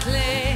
play.